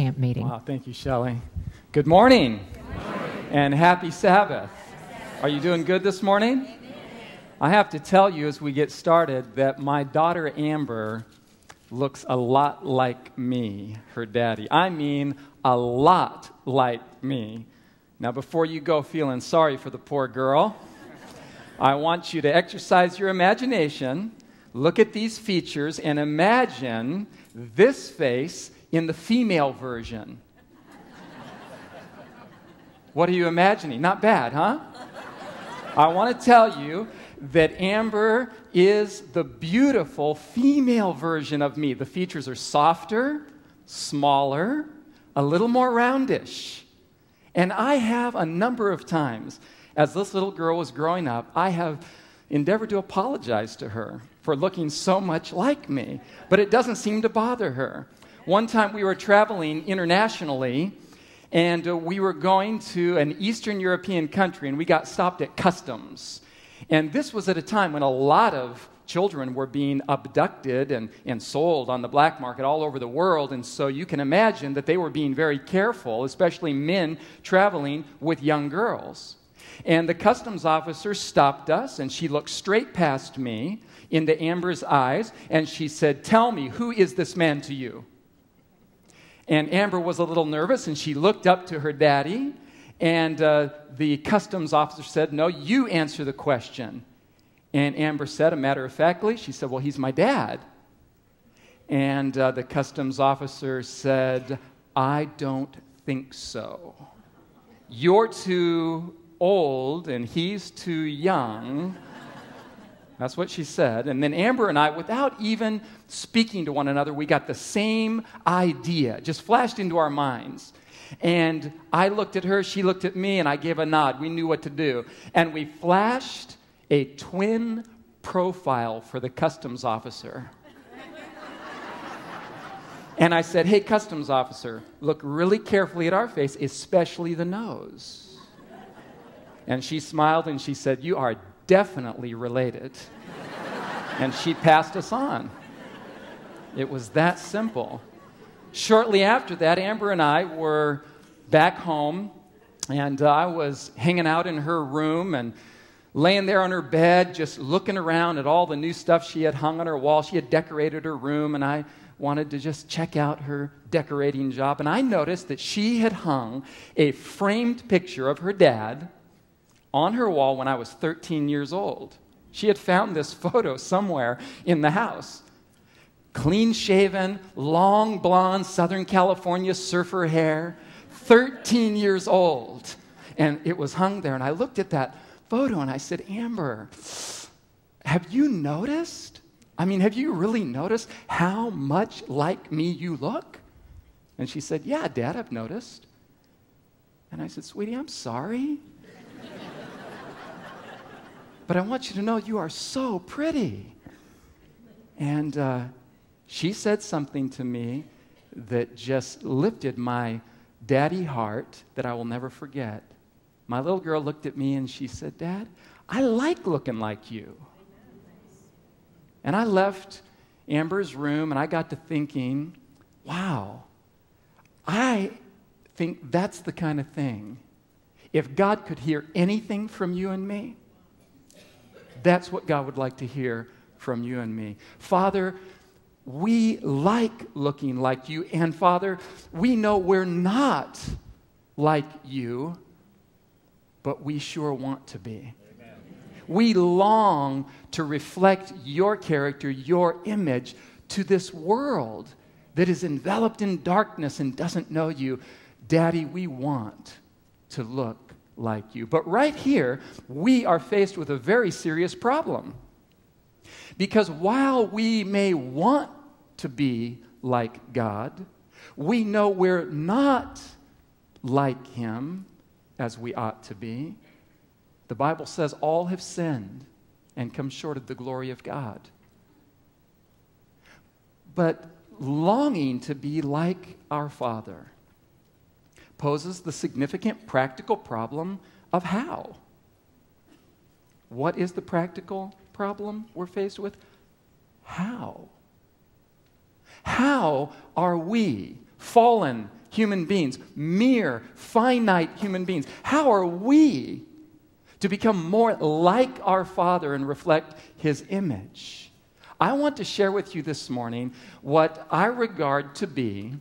camp meeting. Wow, thank you, Shelley. Good morning, and happy Sabbath. Are you doing good this morning? I have to tell you as we get started that my daughter Amber looks a lot like me, her daddy. I mean, a lot like me. Now, before you go feeling sorry for the poor girl, I want you to exercise your imagination, look at these features, and imagine this face in the female version. What are you imagining? Not bad, huh? I want to tell you that Amber is the beautiful female version of me. The features are softer, smaller, a little more roundish. And I have a number of times, as this little girl was growing up, I have endeavored to apologize to her for looking so much like me, but it doesn't seem to bother her. One time we were traveling internationally, and uh, we were going to an Eastern European country, and we got stopped at customs. And this was at a time when a lot of children were being abducted and, and sold on the black market all over the world. And so you can imagine that they were being very careful, especially men traveling with young girls. And the customs officer stopped us, and she looked straight past me into Amber's eyes, and she said, Tell me, who is this man to you? And Amber was a little nervous and she looked up to her daddy. And uh, the customs officer said, No, you answer the question. And Amber said, a matter of factly, she said, Well, he's my dad. And uh, the customs officer said, I don't think so. You're too old and he's too young that's what she said. And then Amber and I, without even speaking to one another, we got the same idea, just flashed into our minds. And I looked at her, she looked at me, and I gave a nod. We knew what to do. And we flashed a twin profile for the customs officer. and I said, Hey, customs officer, look really carefully at our face, especially the nose. And she smiled and she said, You are definitely related. and she passed us on. It was that simple. Shortly after that, Amber and I were back home, and I was hanging out in her room and laying there on her bed, just looking around at all the new stuff she had hung on her wall. She had decorated her room, and I wanted to just check out her decorating job. And I noticed that she had hung a framed picture of her dad on her wall when I was 13 years old. She had found this photo somewhere in the house. Clean shaven, long blonde Southern California surfer hair, 13 years old. And it was hung there. And I looked at that photo and I said, Amber, have you noticed? I mean, have you really noticed how much like me you look? And she said, Yeah, Dad, I've noticed. And I said, Sweetie, I'm sorry. But I want you to know you are so pretty. And uh, she said something to me that just lifted my daddy heart that I will never forget. My little girl looked at me and she said, Dad, I like looking like you. And I left Amber's room and I got to thinking, wow, I think that's the kind of thing. If God could hear anything from you and me, that's what God would like to hear from you and me. Father, we like looking like you. And Father, we know we're not like you, but we sure want to be. Amen. We long to reflect your character, your image to this world that is enveloped in darkness and doesn't know you. Daddy, we want to look like you. But right here, we are faced with a very serious problem. Because while we may want to be like God, we know we're not like Him as we ought to be. The Bible says all have sinned and come short of the glory of God. But longing to be like our Father poses the significant practical problem of how. What is the practical problem we're faced with? How? How are we, fallen human beings, mere finite human beings. How are we to become more like our Father and reflect His image? I want to share with you this morning what I regard to be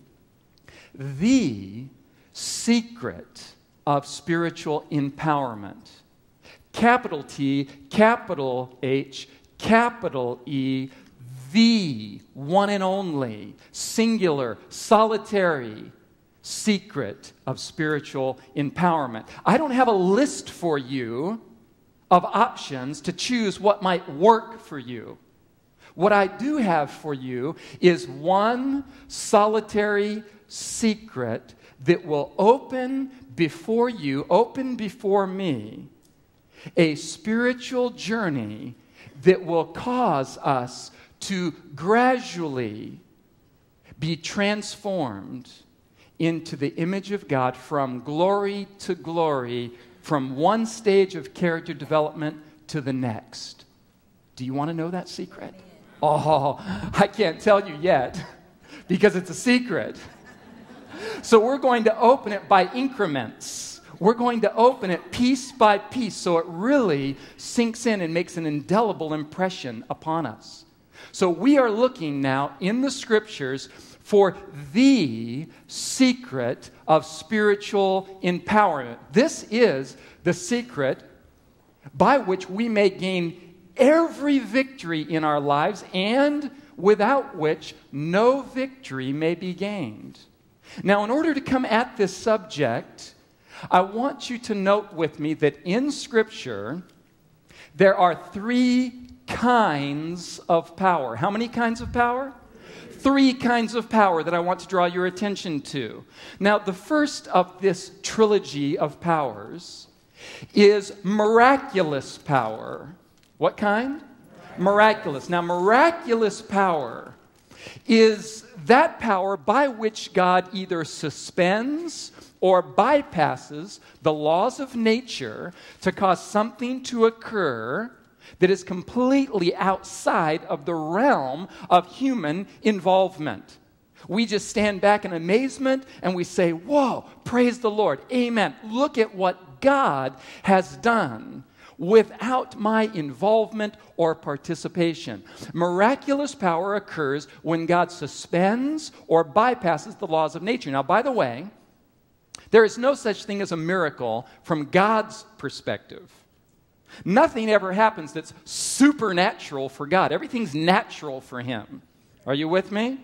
the secret of spiritual empowerment. Capital T, capital H, capital E, the one and only, singular, solitary secret of spiritual empowerment. I don't have a list for you of options to choose what might work for you. What I do have for you is one solitary secret that will open before you, open before me, a spiritual journey that will cause us to gradually be transformed into the image of God from glory to glory, from one stage of character development to the next. Do you want to know that secret? Oh, I can't tell you yet because it's a secret. So we're going to open it by increments. We're going to open it piece by piece so it really sinks in and makes an indelible impression upon us. So we are looking now in the scriptures for the secret of spiritual empowerment. This is the secret by which we may gain every victory in our lives and without which no victory may be gained. Now, in order to come at this subject, I want you to note with me that in Scripture, there are three kinds of power. How many kinds of power? Three kinds of power that I want to draw your attention to. Now, the first of this trilogy of powers is miraculous power. What kind? Miraculous. Now, miraculous power is that power by which God either suspends or bypasses the laws of nature to cause something to occur that is completely outside of the realm of human involvement. We just stand back in amazement and we say, Whoa, praise the Lord. Amen. Look at what God has done without my involvement or participation. Miraculous power occurs when God suspends or bypasses the laws of nature. Now, by the way, there is no such thing as a miracle from God's perspective. Nothing ever happens that's supernatural for God. Everything's natural for Him. Are you with me?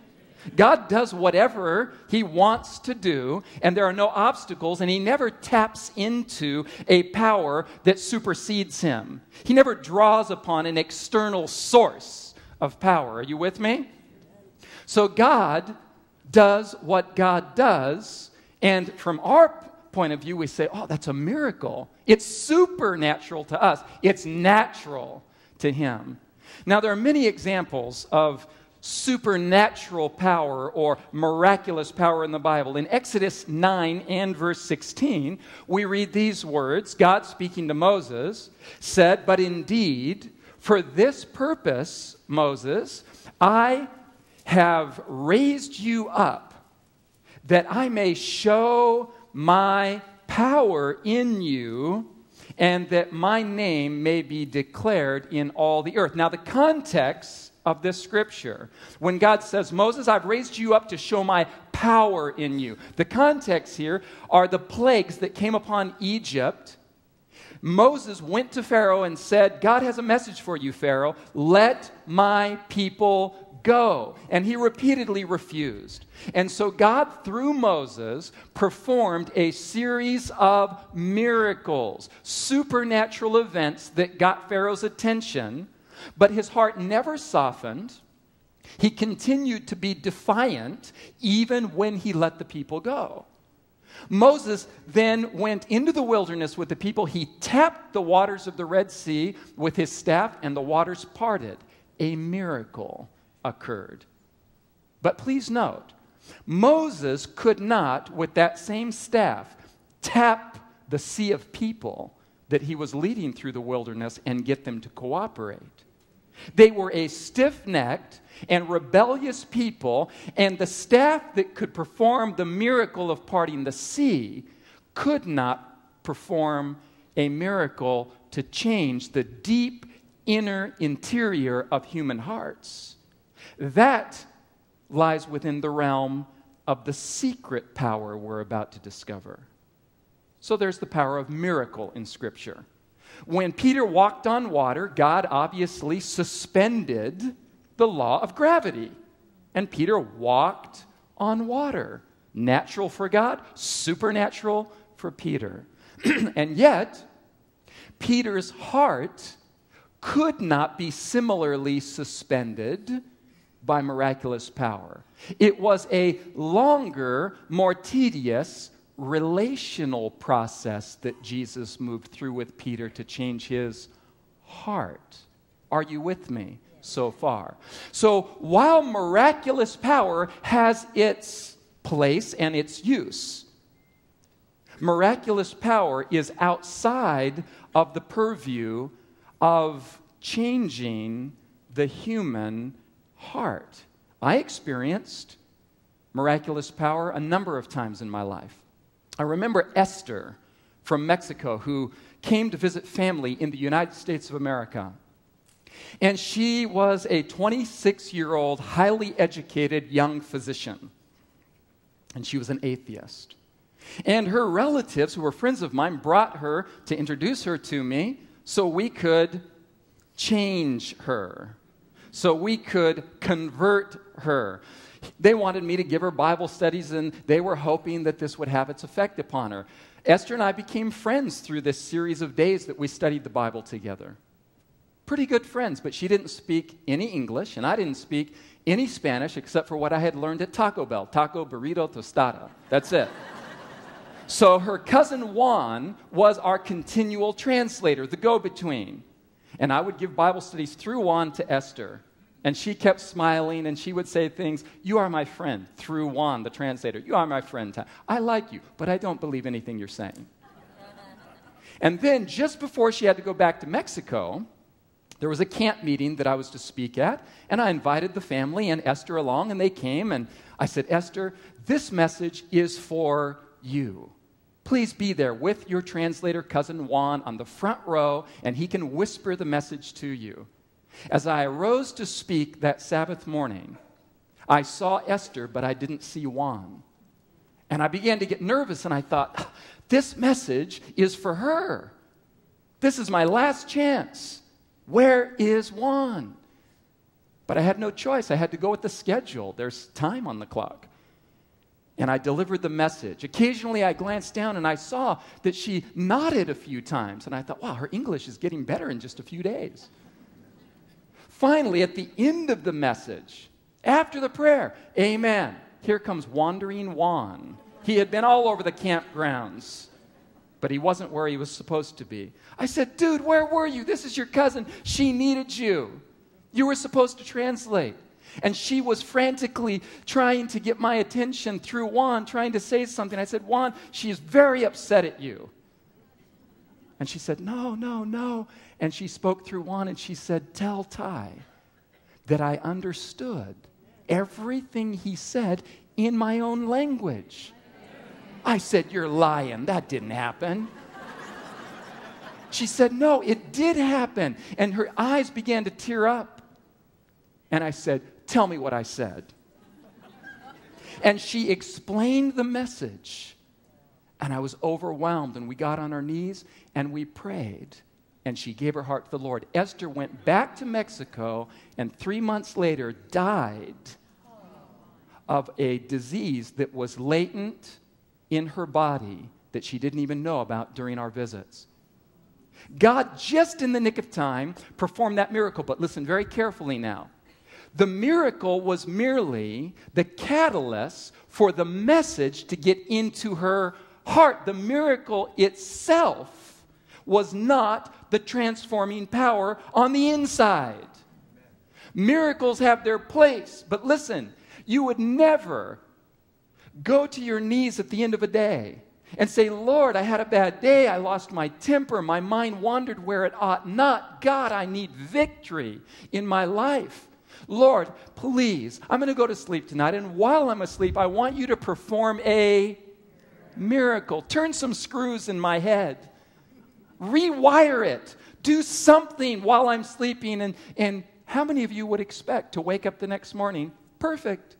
God does whatever He wants to do, and there are no obstacles, and He never taps into a power that supersedes Him. He never draws upon an external source of power. Are you with me? So God does what God does, and from our point of view, we say, oh, that's a miracle. It's supernatural to us, it's natural to Him. Now, there are many examples of supernatural power or miraculous power in the Bible. In Exodus 9 and verse 16, we read these words God speaking to Moses said, But indeed, for this purpose, Moses, I have raised you up that I may show my power in you and that my name may be declared in all the earth. Now, the context of this scripture. When God says, Moses, I've raised you up to show my power in you. The context here are the plagues that came upon Egypt. Moses went to Pharaoh and said, God has a message for you, Pharaoh. Let my people go. And he repeatedly refused. And so God, through Moses, performed a series of miracles, supernatural events that got Pharaoh's attention but his heart never softened. He continued to be defiant even when he let the people go. Moses then went into the wilderness with the people. He tapped the waters of the Red Sea with his staff, and the waters parted. A miracle occurred. But please note, Moses could not, with that same staff, tap the sea of people that he was leading through the wilderness and get them to cooperate. They were a stiff necked and rebellious people, and the staff that could perform the miracle of parting the sea could not perform a miracle to change the deep inner interior of human hearts. That lies within the realm of the secret power we're about to discover. So there's the power of miracle in Scripture. When Peter walked on water, God obviously suspended the law of gravity. And Peter walked on water. Natural for God, supernatural for Peter. and yet, Peter's heart could not be similarly suspended by miraculous power. It was a longer, more tedious, relational process that Jesus moved through with Peter to change his heart. Are you with me so far? So while miraculous power has its place and its use, miraculous power is outside of the purview of changing the human heart. I experienced miraculous power a number of times in my life. I remember Esther from Mexico who came to visit family in the United States of America. And she was a 26 year old, highly educated young physician. And she was an atheist. And her relatives, who were friends of mine, brought her to introduce her to me so we could change her, so we could convert her. They wanted me to give her Bible studies, and they were hoping that this would have its effect upon her. Esther and I became friends through this series of days that we studied the Bible together. Pretty good friends, but she didn't speak any English, and I didn't speak any Spanish except for what I had learned at Taco Bell taco, burrito, tostada. That's it. so her cousin Juan was our continual translator, the go between. And I would give Bible studies through Juan to Esther. And she kept smiling and she would say things, You are my friend, through Juan, the translator. You are my friend. I like you, but I don't believe anything you're saying. and then, just before she had to go back to Mexico, there was a camp meeting that I was to speak at, and I invited the family and Esther along, and they came, and I said, Esther, this message is for you. Please be there with your translator, cousin Juan, on the front row, and he can whisper the message to you. As I arose to speak that Sabbath morning, I saw Esther, but I didn't see Juan. And I began to get nervous, and I thought, this message is for her. This is my last chance. Where is Juan? But I had no choice. I had to go with the schedule. There's time on the clock. And I delivered the message. Occasionally, I glanced down and I saw that she nodded a few times. And I thought, wow, her English is getting better in just a few days. Finally, at the end of the message, after the prayer, Amen, here comes Wandering Juan. He had been all over the campgrounds, but he wasn't where he was supposed to be. I said, Dude, where were you? This is your cousin. She needed you. You were supposed to translate. And she was frantically trying to get my attention through Juan, trying to say something. I said, Juan, she is very upset at you. And she said, No, no, no. And she spoke through Juan and she said, Tell Ty that I understood everything he said in my own language. I said, You're lying. That didn't happen. She said, No, it did happen. And her eyes began to tear up. And I said, Tell me what I said. And she explained the message. And I was overwhelmed. And we got on our knees and we prayed, and she gave her heart to the Lord. Esther went back to Mexico and three months later died of a disease that was latent in her body that she didn't even know about during our visits. God, just in the nick of time, performed that miracle. But listen very carefully now. The miracle was merely the catalyst for the message to get into her heart. The miracle itself was not the transforming power on the inside. Miracles have their place, but listen, you would never go to your knees at the end of a day and say, Lord, I had a bad day. I lost my temper. My mind wandered where it ought not. God, I need victory in my life. Lord, please, I'm going to go to sleep tonight. And while I'm asleep, I want you to perform a miracle. Turn some screws in my head, rewire it, do something while I'm sleeping. And, and how many of you would expect to wake up the next morning perfect?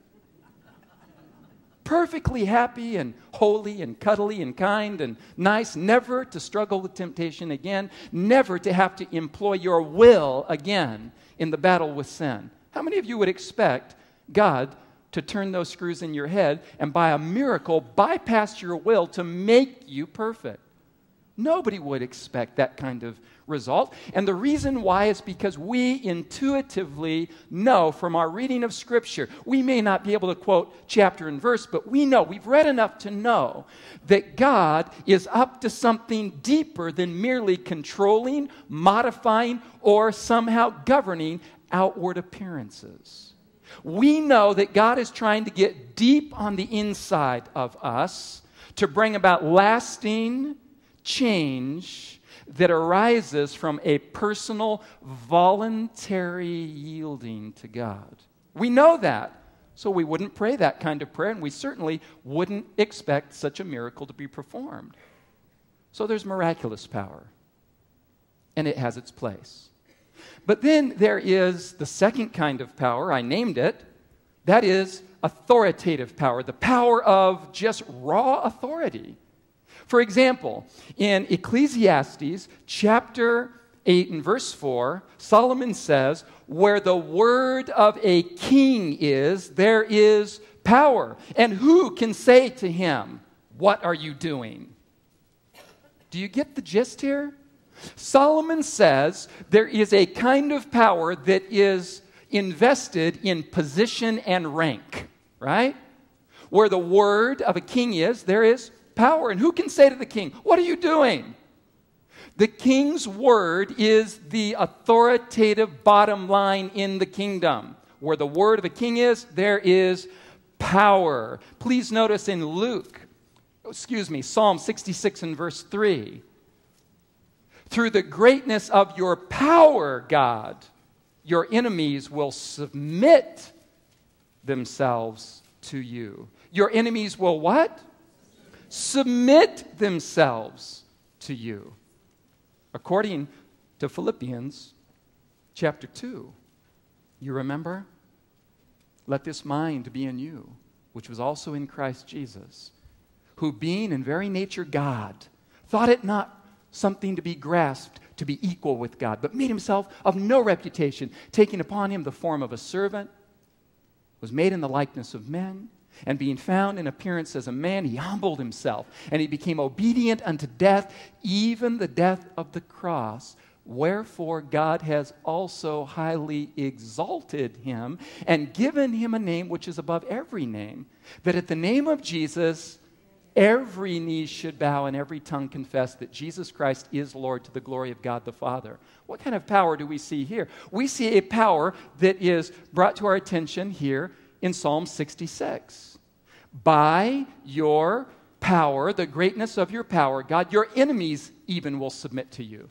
Perfectly happy and holy and cuddly and kind and nice, never to struggle with temptation again, never to have to employ your will again in the battle with sin. How many of you would expect God to turn those screws in your head and by a miracle bypass your will to make you perfect? Nobody would expect that kind of result. And the reason why is because we intuitively know from our reading of Scripture, we may not be able to quote chapter and verse, but we know, we've read enough to know that God is up to something deeper than merely controlling, modifying, or somehow governing outward appearances. We know that God is trying to get deep on the inside of us to bring about lasting change that arises from a personal, voluntary yielding to God. We know that. So we wouldn't pray that kind of prayer, and we certainly wouldn't expect such a miracle to be performed. So there's miraculous power, and it has its place. But then there is the second kind of power, I named it, that is authoritative power, the power of just raw authority. For example, in Ecclesiastes chapter 8 and verse 4, Solomon says, Where the word of a king is, there is power. And who can say to him, What are you doing? Do you get the gist here? Solomon says there is a kind of power that is invested in position and rank, right? Where the word of a king is, there is power. And who can say to the king, What are you doing? The king's word is the authoritative bottom line in the kingdom. Where the word of a king is, there is power. Please notice in Luke, oh, excuse me, Psalm 66 and verse 3 through the greatness of your power, God, your enemies will submit themselves to you. Your enemies will what? Submit themselves to you. According to Philippians chapter 2. You remember? Let this mind be in you, which was also in Christ Jesus, who being in very nature God, thought it not something to be grasped, to be equal with God, but made himself of no reputation, taking upon him the form of a servant, was made in the likeness of men, and being found in appearance as a man, he humbled himself, and he became obedient unto death, even the death of the cross. Wherefore, God has also highly exalted him and given him a name which is above every name, that at the name of Jesus, every knee should bow and every tongue confess that Jesus Christ is Lord to the glory of God the Father. What kind of power do we see here? We see a power that is brought to our attention here in Psalm 66. By your power, the greatness of your power, God, your enemies even will submit to you.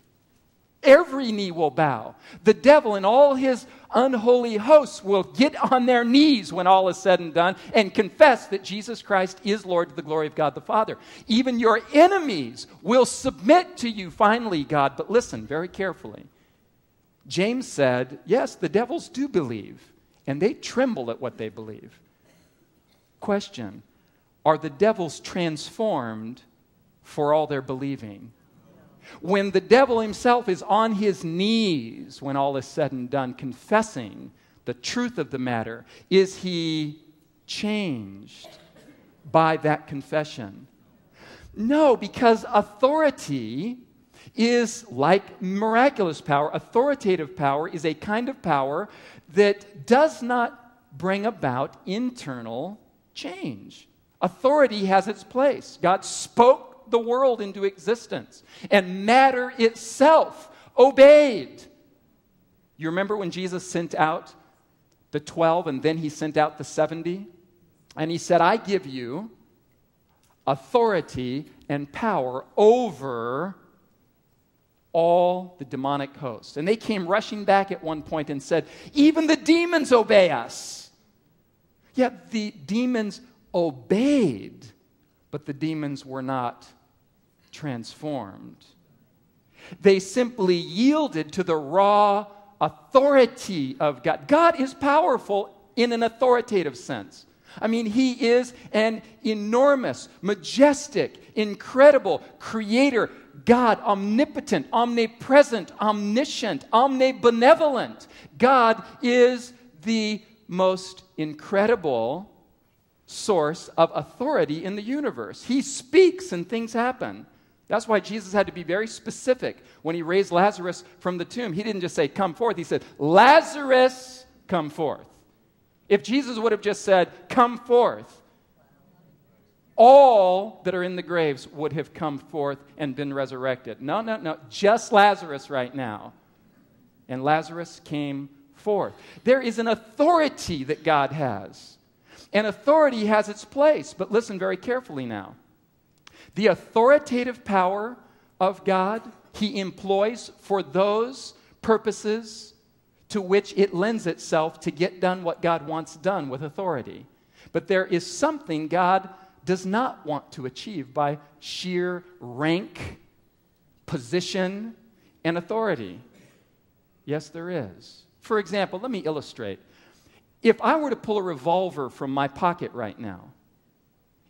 Every knee will bow. The devil and all his unholy hosts will get on their knees when all is said and done and confess that Jesus Christ is Lord to the glory of God the Father. Even your enemies will submit to you finally, God. But listen very carefully. James said, Yes, the devils do believe, and they tremble at what they believe. Question Are the devils transformed for all their believing? When the devil himself is on his knees, when all is said and done, confessing the truth of the matter, is he changed by that confession? No, because authority is like miraculous power. Authoritative power is a kind of power that does not bring about internal change. Authority has its place. God spoke the world into existence, and matter itself obeyed. You remember when Jesus sent out the 12 and then he sent out the 70? And he said, I give you authority and power over all the demonic hosts. And they came rushing back at one point and said, Even the demons obey us. Yet the demons obeyed, but the demons were not transformed. They simply yielded to the raw authority of God. God is powerful in an authoritative sense. I mean, He is an enormous, majestic, incredible creator, God, omnipotent, omnipresent, omniscient, omnibenevolent. God is the most incredible source of authority in the universe. He speaks and things happen. That's why Jesus had to be very specific when he raised Lazarus from the tomb. He didn't just say, Come forth. He said, Lazarus, come forth. If Jesus would have just said, Come forth, all that are in the graves would have come forth and been resurrected. No, no, no. Just Lazarus right now. And Lazarus came forth. There is an authority that God has. And authority has its place. But listen very carefully now. The authoritative power of God, He employs for those purposes to which it lends itself to get done what God wants done with authority. But there is something God does not want to achieve by sheer rank, position, and authority. Yes, there is. For example, let me illustrate. If I were to pull a revolver from my pocket right now,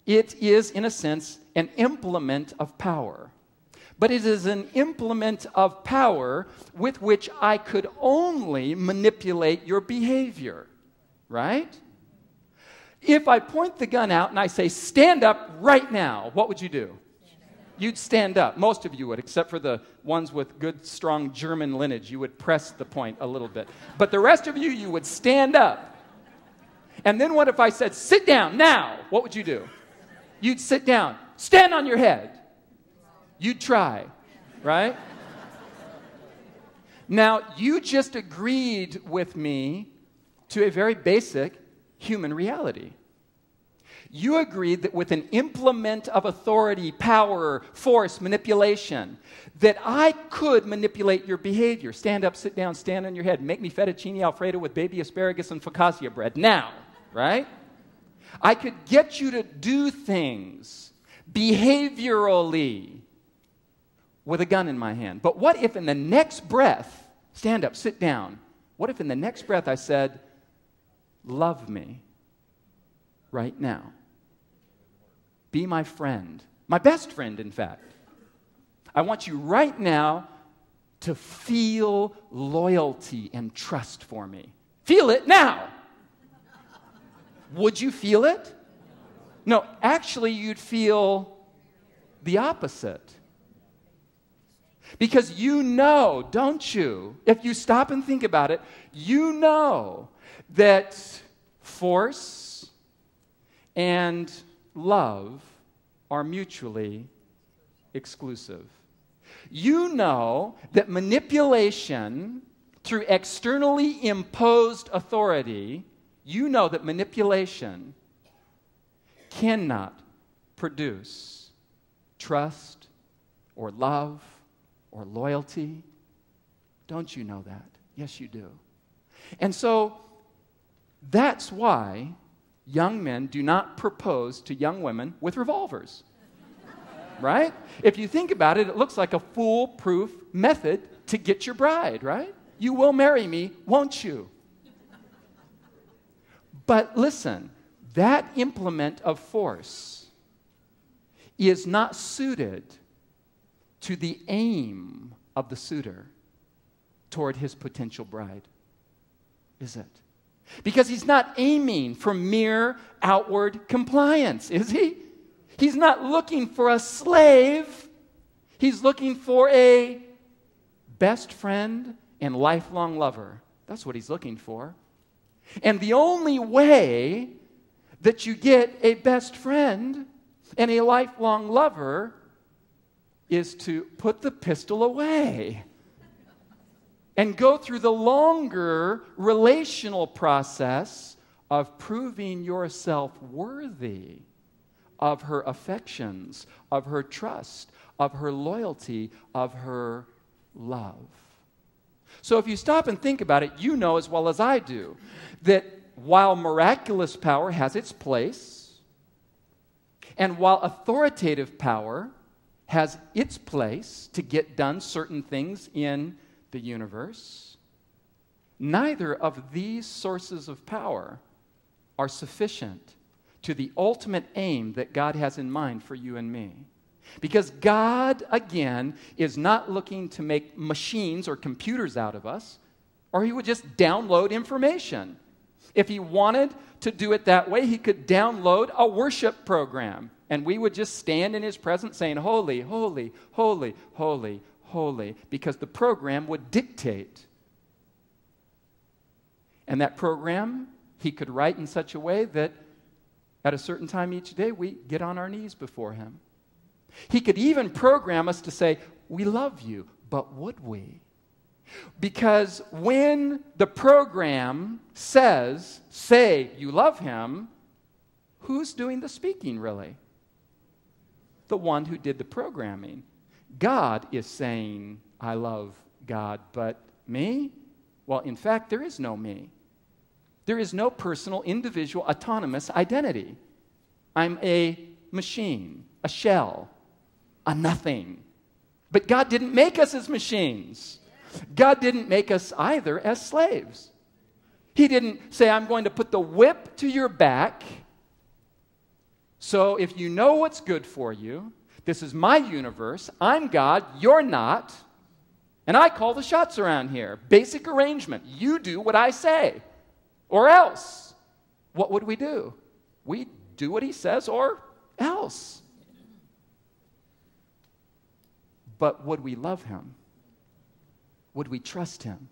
it is, in a sense, an implement of power. But it is an implement of power with which I could only manipulate your behavior, right? If I point the gun out and I say, stand up right now, what would you do? You'd stand up. Most of you would, except for the ones with good, strong German lineage. You would press the point a little bit. But the rest of you, you would stand up. And then what if I said, sit down now? What would you do? You'd sit down. Stand on your head. You'd try, right? now, you just agreed with me to a very basic human reality. You agreed that with an implement of authority, power, force, manipulation, that I could manipulate your behavior. Stand up, sit down, stand on your head, make me fettuccine alfredo with baby asparagus and focaccia bread. Now, right? I could get you to do things behaviorally with a gun in my hand. But what if in the next breath, stand up, sit down, what if in the next breath I said, Love me right now? Be my friend, my best friend, in fact. I want you right now to feel loyalty and trust for me. Feel it now. Would you feel it? No, actually, you'd feel the opposite. Because you know, don't you? If you stop and think about it, you know that force and love are mutually exclusive. You know that manipulation through externally imposed authority, you know that manipulation cannot produce trust or love or loyalty. Don't you know that? Yes, you do. And so that's why young men do not propose to young women with revolvers. right? If you think about it, it looks like a foolproof method to get your bride, right? You will marry me, won't you? But listen, that implement of force is not suited to the aim of the suitor toward his potential bride, is it? Because he's not aiming for mere outward compliance, is he? He's not looking for a slave. He's looking for a best friend and lifelong lover. That's what he's looking for. And the only way that you get a best friend and a lifelong lover is to put the pistol away and go through the longer relational process of proving yourself worthy of her affections, of her trust, of her loyalty, of her love. So if you stop and think about it, you know as well as I do that while miraculous power has its place, and while authoritative power has its place to get done certain things in the universe, neither of these sources of power are sufficient to the ultimate aim that God has in mind for you and me. Because God, again, is not looking to make machines or computers out of us, or He would just download information. If He wanted to do it that way, He could download a worship program, and we would just stand in His presence saying, Holy, holy, holy, holy, holy, because the program would dictate. And that program He could write in such a way that at a certain time each day we get on our knees before Him. He could even program us to say, We love you, but would we? Because when the program says, Say you love him, who's doing the speaking really? The one who did the programming. God is saying, I love God, but me? Well, in fact, there is no me. There is no personal, individual, autonomous identity. I'm a machine, a shell a nothing. But God didn't make us as machines. God didn't make us either as slaves. He didn't say, I'm going to put the whip to your back. So if you know what's good for you, this is my universe, I'm God, you're not, and I call the shots around here. Basic arrangement. You do what I say, or else. What would we do? We do what he says, or else. But would we love him? Would we trust him?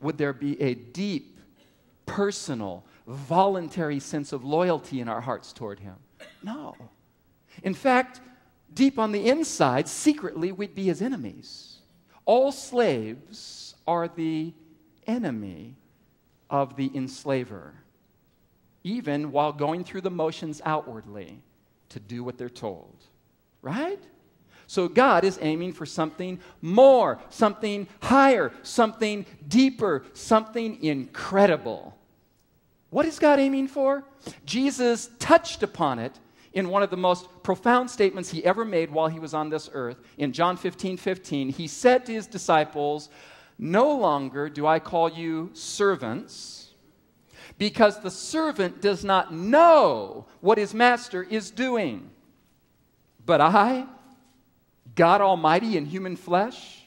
Would there be a deep, personal, voluntary sense of loyalty in our hearts toward him? No. In fact, deep on the inside, secretly, we'd be his enemies. All slaves are the enemy of the enslaver, even while going through the motions outwardly to do what they're told. Right? So God is aiming for something more, something higher, something deeper, something incredible. What is God aiming for? Jesus touched upon it in one of the most profound statements he ever made while he was on this earth. In John 15 15, he said to his disciples, No longer do I call you servants, because the servant does not know what his master is doing. But I God Almighty in human flesh,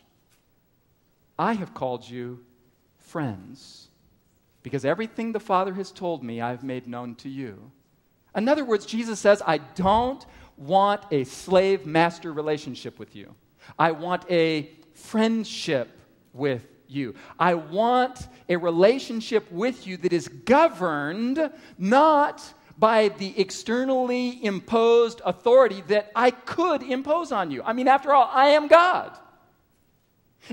I have called you friends because everything the Father has told me I've made known to you. In other words, Jesus says, I don't want a slave master relationship with you. I want a friendship with you. I want a relationship with you that is governed not by the externally imposed authority that I could impose on you. I mean, after all, I am God.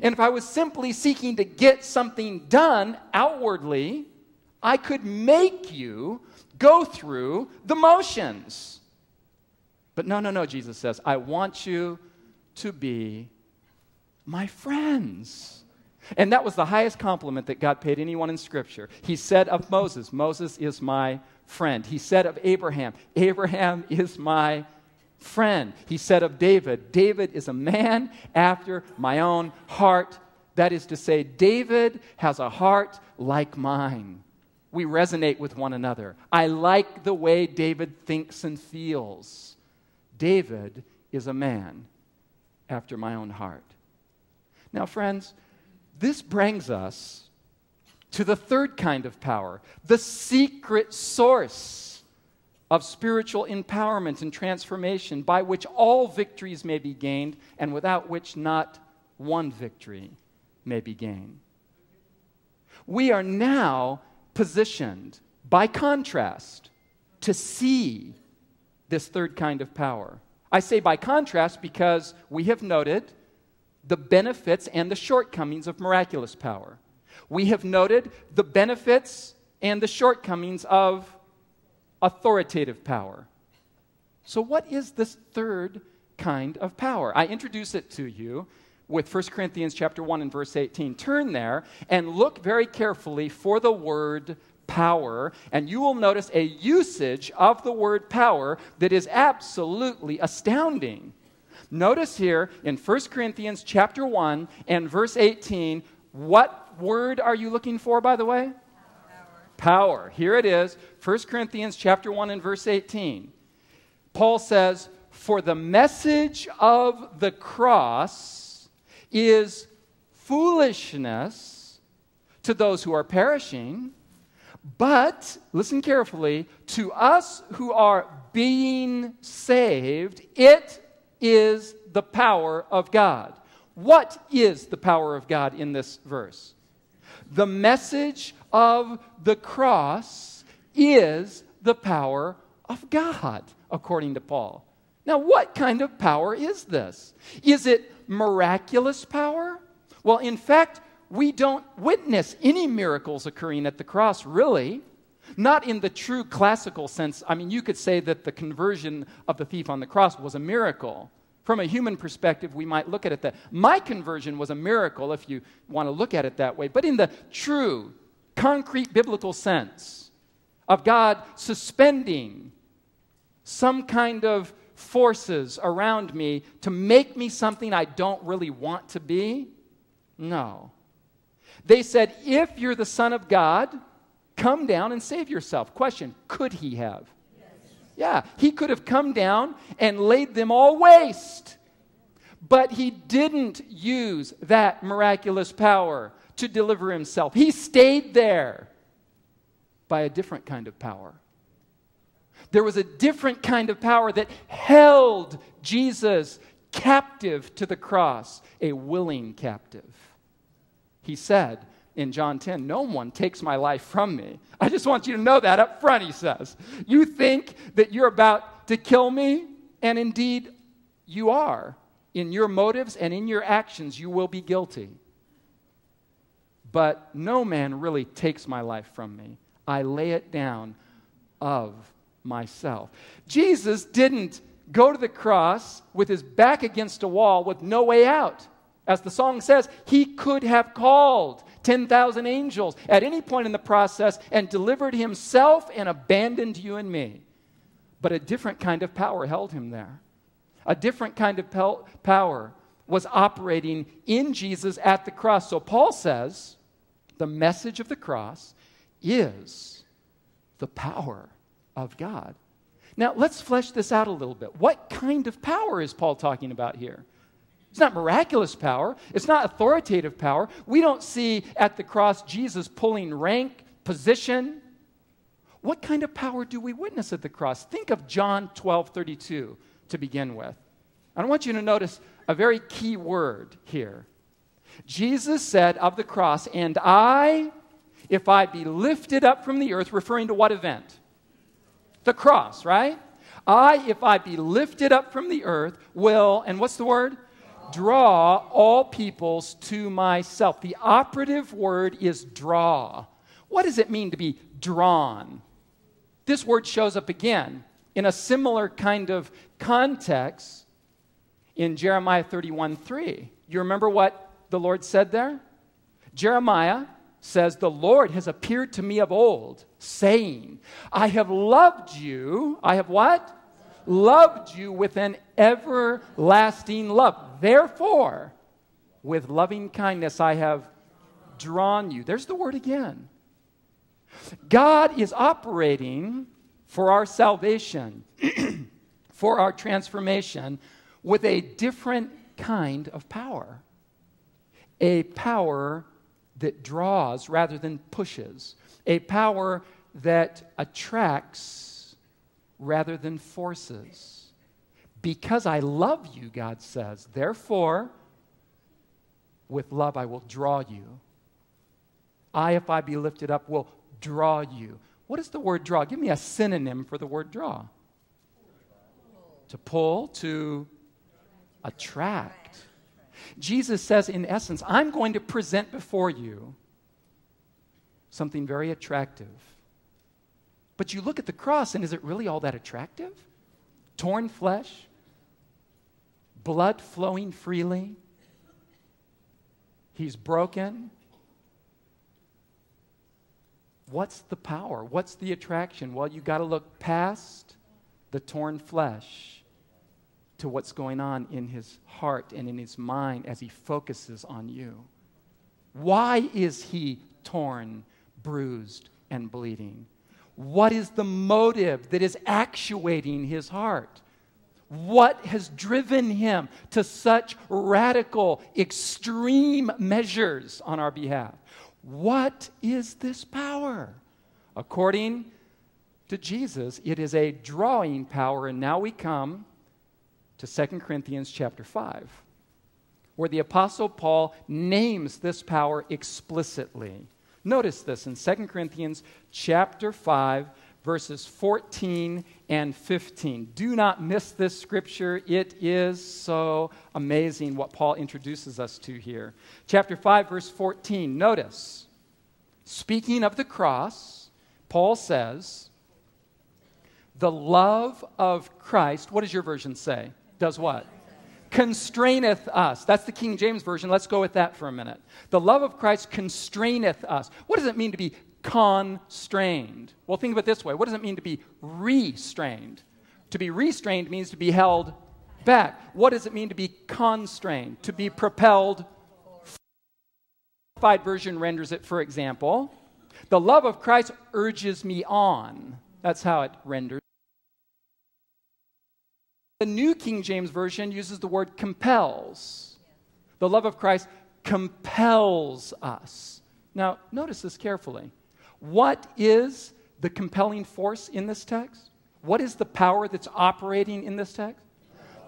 And if I was simply seeking to get something done outwardly, I could make you go through the motions. But no, no, no, Jesus says, I want you to be my friends. And that was the highest compliment that God paid anyone in Scripture. He said of Moses, Moses is my friend. He said of Abraham, Abraham is my friend. He said of David, David is a man after my own heart. That is to say, David has a heart like mine. We resonate with one another. I like the way David thinks and feels. David is a man after my own heart. Now, friends, this brings us to the third kind of power, the secret source of spiritual empowerment and transformation by which all victories may be gained and without which not one victory may be gained. We are now positioned, by contrast, to see this third kind of power. I say by contrast because we have noted the benefits and the shortcomings of miraculous power we have noted the benefits and the shortcomings of authoritative power. So, what is this third kind of power? I introduce it to you with 1 Corinthians chapter 1 and verse 18. Turn there and look very carefully for the word power, and you will notice a usage of the word power that is absolutely astounding. Notice here in 1 Corinthians chapter 1 and verse 18, what word are you looking for, by the way? Power. Power. Here it is, 1 Corinthians chapter 1 and verse 18. Paul says, For the message of the cross is foolishness to those who are perishing, but, listen carefully, to us who are being saved, it is the power of God. What is the power of God in this verse? The message of the cross is the power of God, according to Paul. Now, what kind of power is this? Is it miraculous power? Well, in fact, we don't witness any miracles occurring at the cross, really. Not in the true classical sense. I mean, you could say that the conversion of the thief on the cross was a miracle. From a human perspective, we might look at it that my conversion was a miracle if you want to look at it that way. But in the true, concrete biblical sense of God suspending some kind of forces around me to make me something I don't really want to be, no. They said, if you're the Son of God, come down and save yourself. Question Could he have? Yes. Yeah, he could have come down and laid them all waste. But he didn't use that miraculous power to deliver himself. He stayed there by a different kind of power. There was a different kind of power that held Jesus captive to the cross, a willing captive. He said in John 10, No one takes my life from me. I just want you to know that up front, he says. You think that you're about to kill me, and indeed you are. In your motives and in your actions, you will be guilty. But no man really takes my life from me. I lay it down of myself. Jesus didn't go to the cross with his back against a wall with no way out. As the song says, he could have called 10,000 angels at any point in the process and delivered himself and abandoned you and me. But a different kind of power held him there. A different kind of pel- power was operating in Jesus at the cross. So Paul says the message of the cross is the power of God. Now, let's flesh this out a little bit. What kind of power is Paul talking about here? It's not miraculous power, it's not authoritative power. We don't see at the cross Jesus pulling rank, position. What kind of power do we witness at the cross? Think of John 12 32 to begin with. I want you to notice a very key word here. Jesus said of the cross, And I, if I be lifted up from the earth, referring to what event? The cross, right? I, if I be lifted up from the earth, will, and what's the word? draw all peoples to myself. The operative word is draw. What does it mean to be drawn? This word shows up again in a similar kind of context in Jeremiah 31 3. You remember what the Lord said there? Jeremiah says, The Lord has appeared to me of old, saying, I have loved you. I have what? loved you with an everlasting love. Therefore, with loving kindness I have drawn you. There's the word again. God is operating for our salvation, for our transformation, with a different kind of power. A power that draws rather than pushes, a power that attracts rather than forces. Because I love you, God says, therefore, with love I will draw you. I, if I be lifted up, will draw you. What is the word draw? Give me a synonym for the word draw. To pull, to attract. Jesus says, in essence, I'm going to present before you something very attractive but you look at the cross, and is it really all that attractive? torn flesh, blood flowing freely. He's broken. What's the power? What's the attraction? Well, you got to look past the torn flesh to what's going on in his heart and in his mind as he focuses on you. Why is he torn, bruised, and bleeding? What is the motive that is actuating his heart? What has driven him to such radical, extreme measures on our behalf? What is this power? According to Jesus, it is a drawing power, and now we come to 2 Corinthians chapter 5, where the Apostle Paul names this power explicitly. Notice this in 2 Corinthians chapter 5, verses 14 and 15. Do not miss this scripture. It is so amazing what Paul introduces us to here. Chapter 5, verse 14. Notice, speaking of the cross, Paul says, The love of Christ, what does your version say? Does what? constraineth us. That's the King James Version. Let's go with that for a minute. The love of Christ constraineth us. What does it mean to be constrained? Well, think of it this way what does it mean to be restrained? To be restrained means to be held back. What does it mean to be constrained? To be propelled. Five version renders it, for example, the love of Christ urges me on. That's how it renders. The New King James Version uses the word compels. The love of Christ compels us. Now, notice this carefully. What is the compelling force in this text? What is the power that's operating in this text?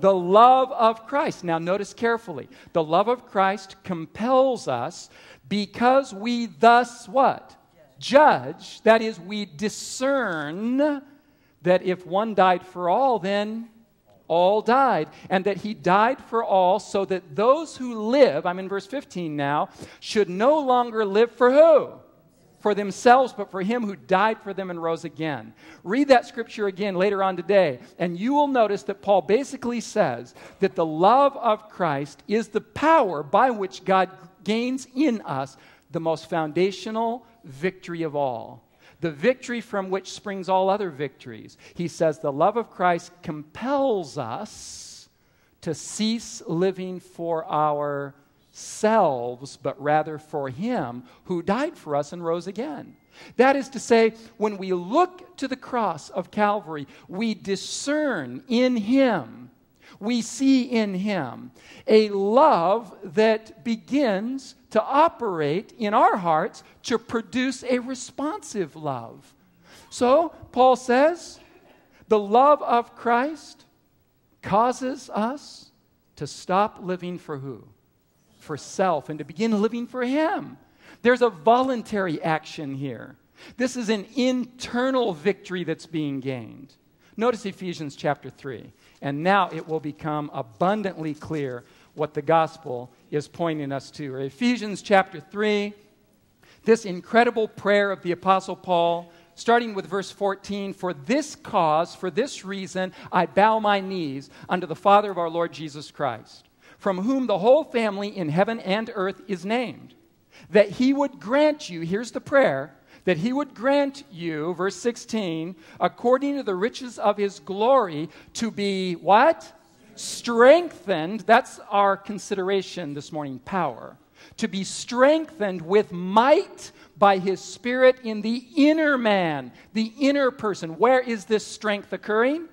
The love of Christ. Now, notice carefully. The love of Christ compels us because we thus what? Judge. That is, we discern that if one died for all, then all died, and that he died for all, so that those who live, I'm in verse 15 now, should no longer live for who? For themselves, but for him who died for them and rose again. Read that scripture again later on today, and you will notice that Paul basically says that the love of Christ is the power by which God gains in us the most foundational victory of all the victory from which springs all other victories. He says the love of Christ compels us to cease living for ourselves, but rather for Him who died for us and rose again. That is to say, when we look to the cross of Calvary, we discern in Him, we see in Him a love that begins to operate in our hearts to produce a responsive love. So, Paul says, the love of Christ causes us to stop living for who? For self and to begin living for Him. There's a voluntary action here. This is an internal victory that's being gained. Notice Ephesians chapter 3. And now it will become abundantly clear what the gospel is pointing us to. Ephesians chapter 3, this incredible prayer of the Apostle Paul, starting with verse 14 For this cause, for this reason, I bow my knees unto the Father of our Lord Jesus Christ, from whom the whole family in heaven and earth is named, that he would grant you, here's the prayer, that he would grant you, verse 16, according to the riches of his glory, to be what? strengthened, that's our consideration this morning power. To be strengthened with might by his spirit in the inner man, the inner person. Where is this strength occurring?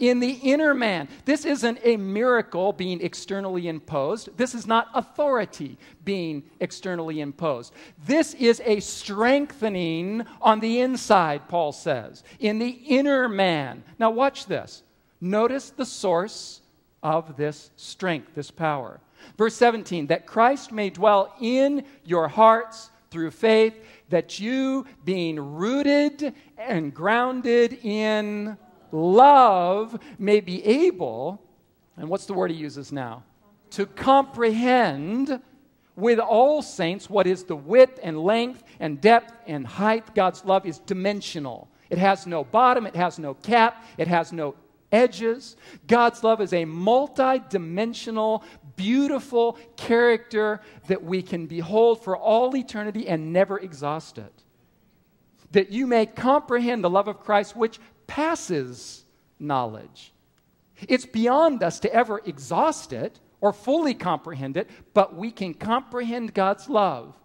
In the inner man. This isn't a miracle being externally imposed. This is not authority being externally imposed. This is a strengthening on the inside, Paul says, in the inner man. Now, watch this. Notice the source of this strength, this power. Verse 17, that Christ may dwell in your hearts through faith, that you, being rooted and grounded in love, may be able, and what's the word he uses now? To comprehend with all saints what is the width and length and depth and height. God's love is dimensional. It has no bottom, it has no cap, it has no edges. God's love is a multi dimensional, beautiful character that we can behold for all eternity and never exhaust it. That you may comprehend the love of Christ, which passes knowledge. It's beyond us to ever exhaust it or fully comprehend it, but we can comprehend God's love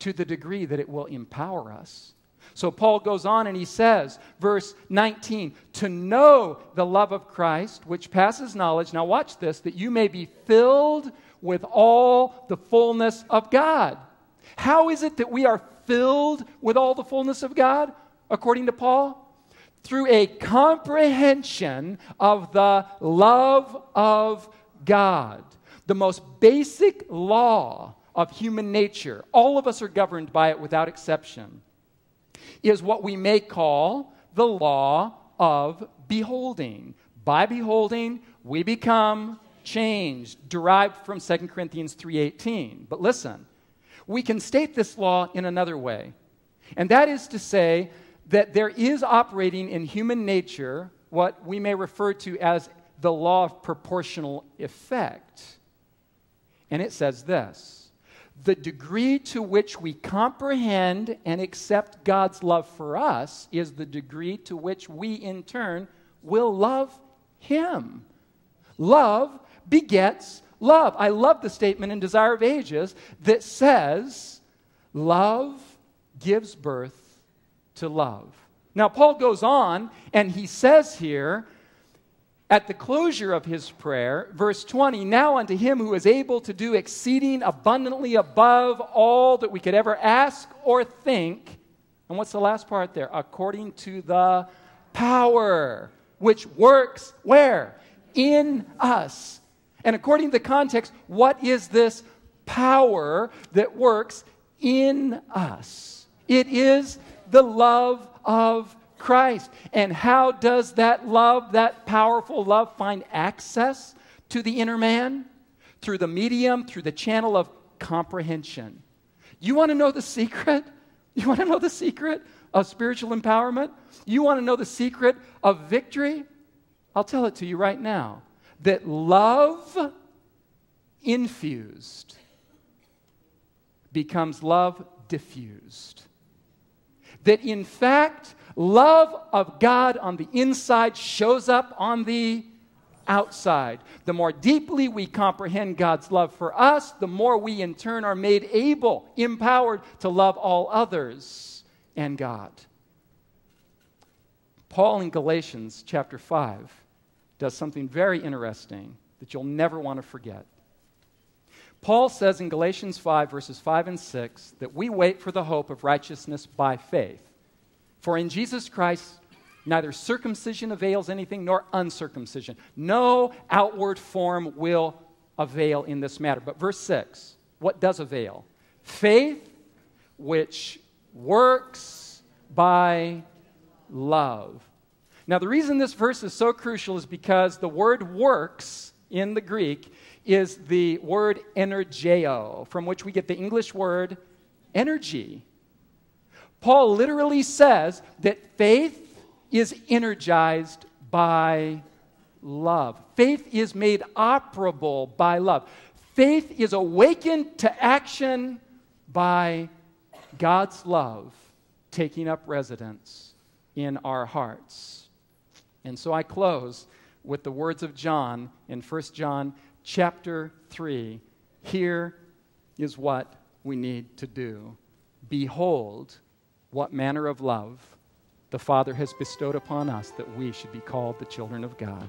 to the degree that it will empower us. So Paul goes on and he says, verse 19, to know the love of Christ, which passes knowledge. Now, watch this, that you may be filled with all the fullness of God. How is it that we are filled with all the fullness of God, according to Paul? Through a comprehension of the love of God. The most basic law of human nature, all of us are governed by it without exception, is what we may call the law of beholding. By beholding, we become changed, derived from 2 Corinthians 3:18. But listen, we can state this law in another way. And that is to say that there is operating in human nature what we may refer to as the law of proportional effect. And it says this the degree to which we comprehend and accept God's love for us is the degree to which we, in turn, will love Him. Love begets love. I love the statement in Desire of Ages that says, Love gives birth to love. Now, Paul goes on and he says here at the closure of his prayer, verse 20, now unto him who is able to do exceeding abundantly above all that we could ever ask or think. And what's the last part there? According to the power which works where? In us. And according to the context, what is this power that works in us? It is the love of Christ. And how does that love, that powerful love, find access to the inner man? Through the medium, through the channel of comprehension. You want to know the secret? You want to know the secret of spiritual empowerment? You want to know the secret of victory? I'll tell it to you right now. That love infused becomes love diffused. That in fact, Love of God on the inside shows up on the outside. The more deeply we comprehend God's love for us, the more we in turn are made able, empowered to love all others and God. Paul in Galatians chapter 5 does something very interesting that you'll never want to forget. Paul says in Galatians 5, verses 5 and 6, that we wait for the hope of righteousness by faith. For in Jesus Christ, neither circumcision avails anything nor uncircumcision. No outward form will avail in this matter. But verse 6, what does avail? Faith which works by love. Now, the reason this verse is so crucial is because the word works in the Greek is the word energeo, from which we get the English word energy. Paul literally says that faith is energized by love. Faith is made operable by love. Faith is awakened to action by God's love taking up residence in our hearts. And so I close with the words of John in 1 John chapter 3. Here is what we need to do. Behold, what manner of love the Father has bestowed upon us that we should be called the children of God.